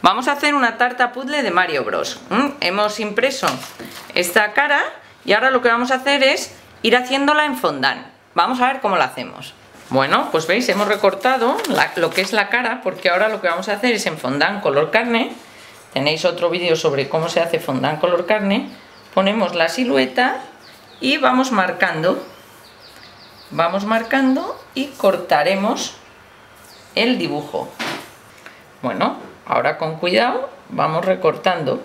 Vamos a hacer una tarta puzzle de Mario Bros. ¿m? Hemos impreso esta cara y ahora lo que vamos a hacer es ir haciéndola en fondant. Vamos a ver cómo la hacemos. Bueno, pues veis, hemos recortado lo que es la cara porque ahora lo que vamos a hacer es en fondant color carne. Tenéis otro vídeo sobre cómo se hace fondant color carne. Ponemos la silueta y vamos marcando. Vamos marcando y cortaremos el dibujo. Bueno, ahora con cuidado vamos recortando.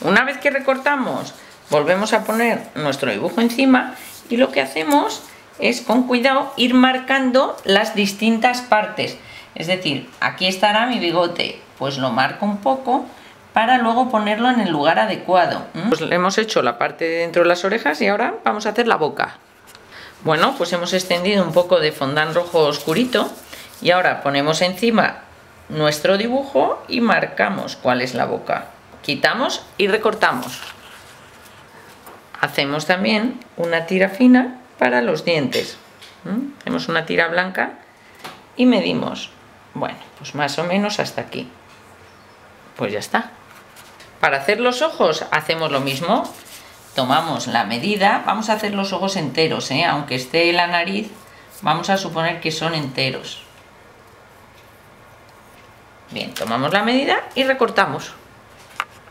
Una vez que recortamos, volvemos a poner nuestro dibujo encima y lo que hacemos es con cuidado ir marcando las distintas partes. Es decir, aquí estará mi bigote, pues lo marco un poco para luego ponerlo en el lugar adecuado. Pues hemos hecho la parte de dentro de las orejas y ahora vamos a hacer la boca. Bueno, pues hemos extendido un poco de fondant rojo oscurito y ahora ponemos encima nuestro dibujo y marcamos cuál es la boca. Quitamos y recortamos. Hacemos también una tira fina para los dientes. ¿Mm? Hacemos una tira blanca y medimos. Bueno, pues más o menos hasta aquí. Pues ya está. Para hacer los ojos hacemos lo mismo. Tomamos la medida, vamos a hacer los ojos enteros, ¿eh? aunque esté la nariz, vamos a suponer que son enteros. Bien, tomamos la medida y recortamos.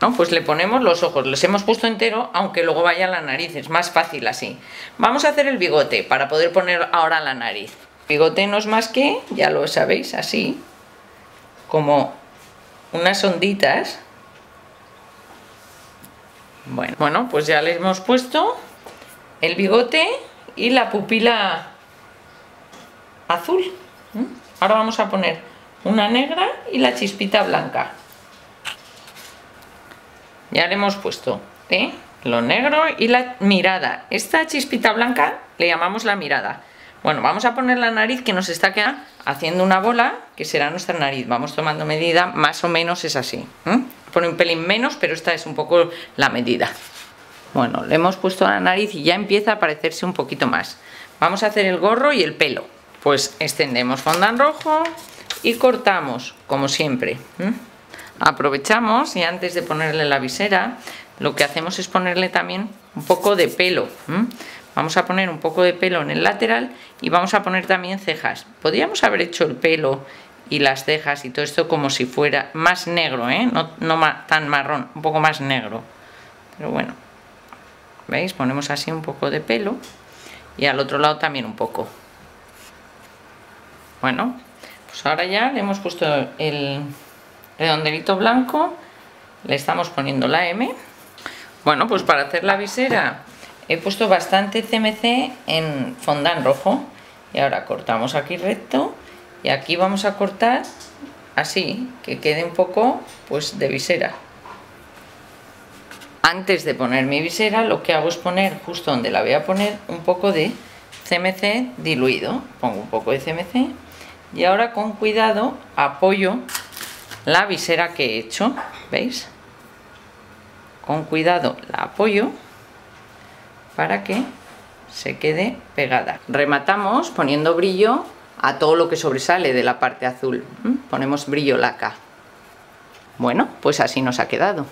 ¿No? Pues le ponemos los ojos, los hemos puesto entero, aunque luego vaya la nariz, es más fácil así. Vamos a hacer el bigote para poder poner ahora la nariz. Bigote no es más que, ya lo sabéis, así, como unas onditas. Bueno, bueno, pues ya le hemos puesto el bigote y la pupila azul. Ahora vamos a poner una negra y la chispita blanca. Ya le hemos puesto ¿eh? lo negro y la mirada. Esta chispita blanca le llamamos la mirada. Bueno, vamos a poner la nariz que nos está quedando haciendo una bola, que será nuestra nariz. Vamos tomando medida, más o menos es así. ¿eh? Pone un pelín menos, pero esta es un poco la medida. Bueno, le hemos puesto la nariz y ya empieza a parecerse un poquito más. Vamos a hacer el gorro y el pelo. Pues extendemos fondant rojo y cortamos, como siempre. Aprovechamos y antes de ponerle la visera, lo que hacemos es ponerle también un poco de pelo. Vamos a poner un poco de pelo en el lateral y vamos a poner también cejas. Podríamos haber hecho el pelo y las cejas y todo esto como si fuera más negro, ¿eh? no, tan marrón, un poco más negro. Pero bueno, ¿veis? Ponemos así un poco de pelo y al otro lado también un poco. Bueno, pues ahora ya le hemos puesto el redondelito blanco, le estamos poniendo la M. Bueno, pues para hacer la visera he puesto bastante CMC en fondant rojo y ahora cortamos aquí recto y aquí vamos a cortar así, que quede un poco pues de visera. Antes de poner mi visera lo que hago es poner justo donde la voy a poner un poco de CMC diluido. Pongo un poco de CMC y ahora con cuidado apoyo la visera que he hecho, ¿veis? Con cuidado la apoyo para que se quede pegada. Rematamos poniendo brillo a todo lo que sobresale de la parte azul. ¿Mm? Ponemos brillo laca. Bueno, pues así nos ha quedado.